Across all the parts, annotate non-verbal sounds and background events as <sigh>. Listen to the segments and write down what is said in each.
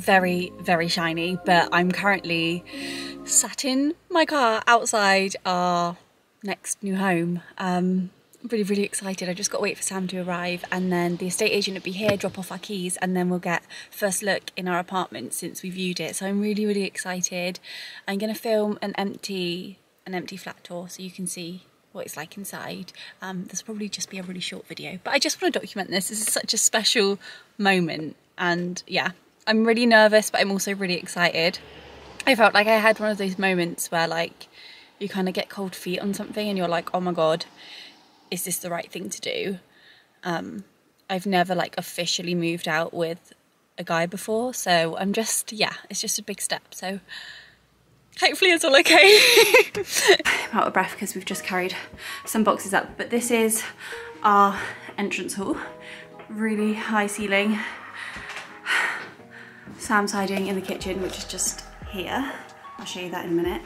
very, very shiny, but I'm currently sat in my car outside our next new home. Um, I'm really, really excited. I just got to wait for Sam to arrive and then the estate agent will be here, drop off our keys and then we'll get first look in our apartment since we viewed it. So I'm really, really excited. I'm going to film an empty, an empty flat tour so you can see what it's like inside. Um, this will probably just be a really short video, but I just want to document this. This is such a special moment and yeah, I'm really nervous, but I'm also really excited. I felt like I had one of those moments where like you kind of get cold feet on something and you're like, oh my God, is this the right thing to do? Um, I've never like officially moved out with a guy before, so I'm just, yeah, it's just a big step. So hopefully it's all okay. <laughs> I'm out of breath because we've just carried some boxes up, but this is our entrance hall. Really high ceiling. Sam's hiding in the kitchen, which is just here. I'll show you that in a minute.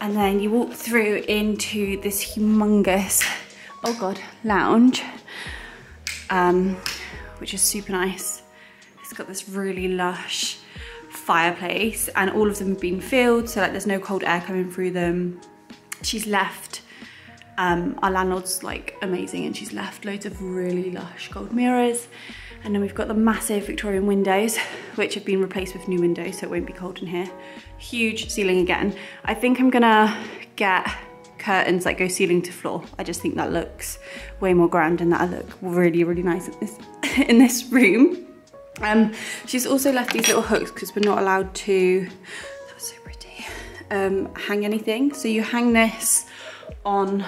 And then you walk through into this humongous, oh God, lounge, um, which is super nice. It's got this really lush fireplace and all of them have been filled. So like there's no cold air coming through them. She's left, um, our landlord's like amazing and she's left loads of really lush gold mirrors. And then we've got the massive Victorian windows, which have been replaced with new windows, so it won't be cold in here. Huge ceiling again. I think I'm gonna get curtains that go ceiling to floor. I just think that looks way more grand and that'll look really, really nice in this, <laughs> in this room. Um, she's also left these little hooks because we're not allowed to, so pretty, um, hang anything. So you hang this on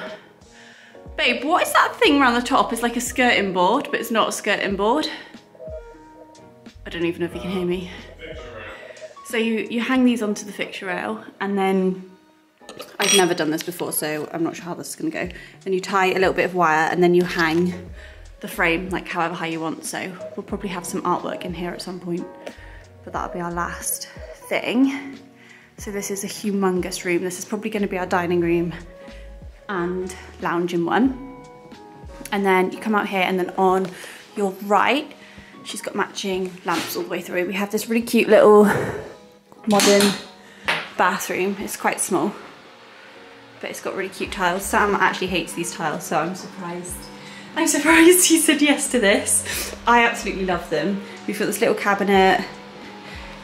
Babe, what is that thing around the top? It's like a skirting board, but it's not a skirting board. I don't even know if you can hear me. So you, you hang these onto the fixture rail and then, I've never done this before, so I'm not sure how this is gonna go. Then you tie a little bit of wire and then you hang the frame like however high you want. So we'll probably have some artwork in here at some point, but that'll be our last thing. So this is a humongous room. This is probably gonna be our dining room and lounge in one. And then you come out here and then on your right, she's got matching lamps all the way through. We have this really cute little modern bathroom. It's quite small, but it's got really cute tiles. Sam actually hates these tiles, so I'm surprised. I'm surprised <laughs> he said yes to this. I absolutely love them. We've got this little cabinet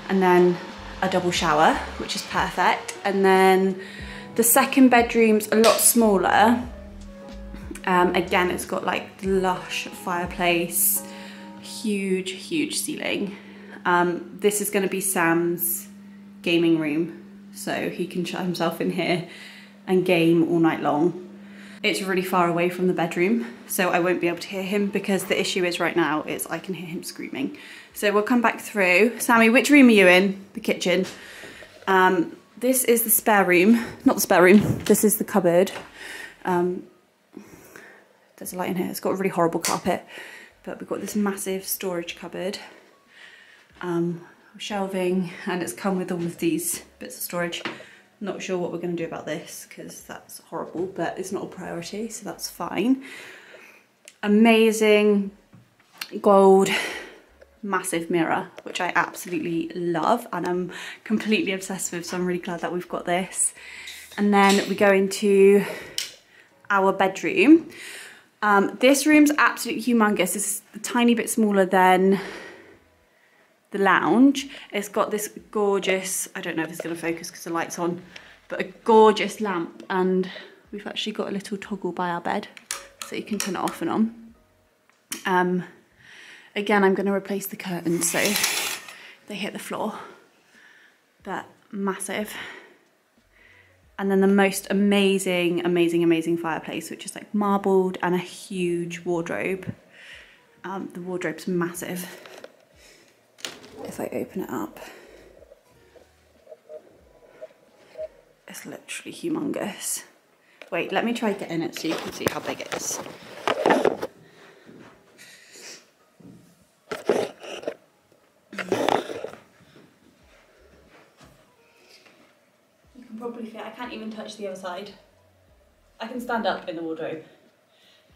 and then a double shower, which is perfect. And then the second bedroom's a lot smaller. Um, again, it's got like lush fireplace, huge, huge ceiling. Um, this is gonna be Sam's gaming room. So he can shut himself in here and game all night long. It's really far away from the bedroom, so I won't be able to hear him because the issue is right now is I can hear him screaming. So we'll come back through. Sammy, which room are you in? The kitchen. Um, this is the spare room, not the spare room, this is the cupboard. Um, there's a light in here, it's got a really horrible carpet, but we've got this massive storage cupboard, um, shelving, and it's come with all of these bits of storage. Not sure what we're going to do about this because that's horrible, but it's not a priority, so that's fine. Amazing gold massive mirror, which I absolutely love and I'm completely obsessed with. So I'm really glad that we've got this. And then we go into our bedroom. Um, this room's absolutely humongous. It's a tiny bit smaller than the lounge. It's got this gorgeous, I don't know if it's gonna focus because the light's on, but a gorgeous lamp. And we've actually got a little toggle by our bed so you can turn it off and on. Um, Again, I'm going to replace the curtains so they hit the floor, but massive. And then the most amazing, amazing, amazing fireplace, which is like marbled and a huge wardrobe. Um, the wardrobe's massive. If I open it up, it's literally humongous. Wait, let me try getting it so you can see how big it is. can probably feel, I can't even touch the other side. I can stand up in the wardrobe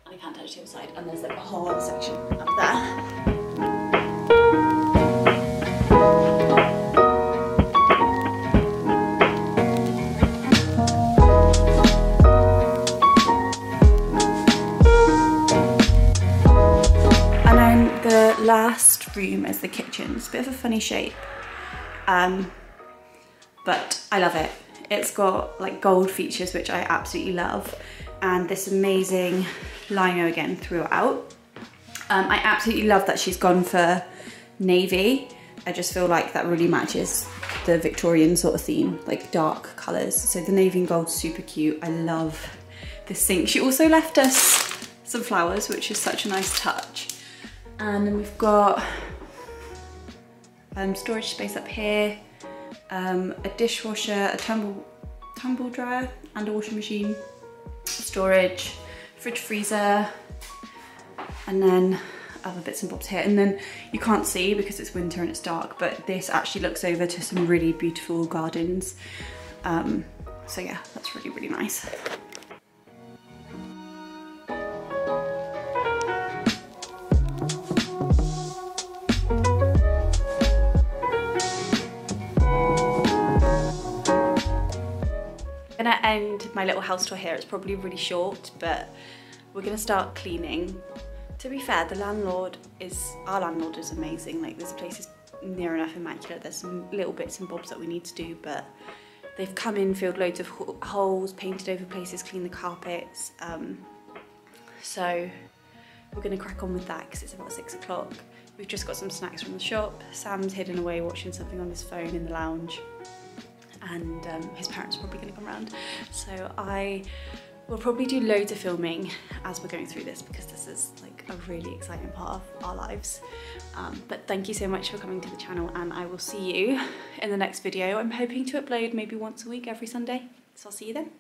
and I can't touch the other side and there's like a whole other section up there. last room is the kitchen. It's a bit of a funny shape, um, but I love it. It's got like gold features, which I absolutely love, and this amazing lino again throughout. Um, I absolutely love that she's gone for navy. I just feel like that really matches the Victorian sort of theme, like dark colours. So the navy and gold super cute. I love this sink. She also left us some flowers, which is such a nice touch. And then we've got um, storage space up here, um, a dishwasher, a tumble, tumble dryer and a washing machine, storage, fridge freezer, and then other bits and bobs here. And then you can't see because it's winter and it's dark, but this actually looks over to some really beautiful gardens. Um, so yeah, that's really, really nice. End my little house tour here. It's probably really short, but we're gonna start cleaning. To be fair, the landlord is, our landlord is amazing. Like this place is near enough immaculate. There's some little bits and bobs that we need to do, but they've come in, filled loads of holes, painted over places, cleaned the carpets. Um, so we're gonna crack on with that because it's about six o'clock. We've just got some snacks from the shop. Sam's hidden away watching something on his phone in the lounge and um, his parents are probably going to come around. So I will probably do loads of filming as we're going through this because this is like a really exciting part of our lives. Um, but thank you so much for coming to the channel and I will see you in the next video. I'm hoping to upload maybe once a week every Sunday. So I'll see you then.